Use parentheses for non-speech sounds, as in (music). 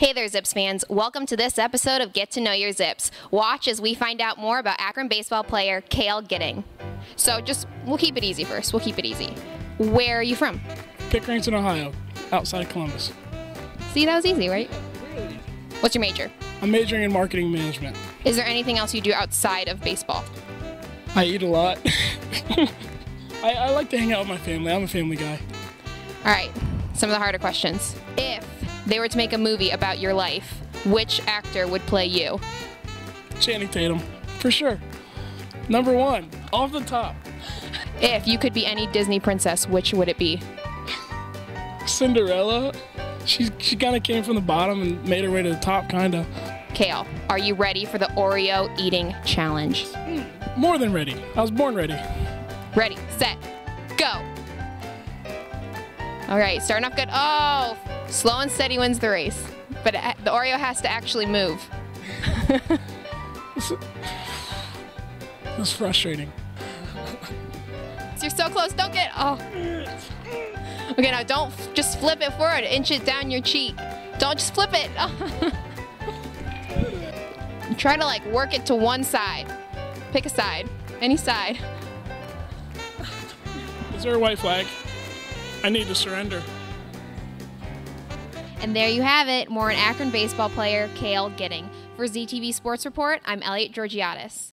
Hey there, Zips fans. Welcome to this episode of Get to Know Your Zips. Watch as we find out more about Akron baseball player Kale Gidding. So, just, we'll keep it easy first. We'll keep it easy. Where are you from? Pickerington, Ohio, outside Columbus. See, that was easy, right? What's your major? I'm majoring in marketing management. Is there anything else you do outside of baseball? I eat a lot. (laughs) I, I like to hang out with my family. I'm a family guy. All right, some of the harder questions. If they were to make a movie about your life, which actor would play you? Channing Tatum, for sure. Number one, off the top. If you could be any Disney princess, which would it be? Cinderella. She, she kind of came from the bottom and made her way to the top, kind of. Kale, are you ready for the Oreo eating challenge? Hmm, more than ready. I was born ready. Ready, set, go. All right, starting off good. Oh, slow and steady wins the race. But uh, the Oreo has to actually move. (laughs) It's frustrating. You're so close. Don't get. Oh. Okay, now don't f- just flip it forward. Inch it down your cheek. Don't just flip it. (laughs) Try to like work it to one side. Pick a side. Any side. Is there a white flag? I need to surrender. And there you have it. More an Akron baseball player, Kale Gidding. For ZTV Sports Report, I'm Elliot Georgiadis.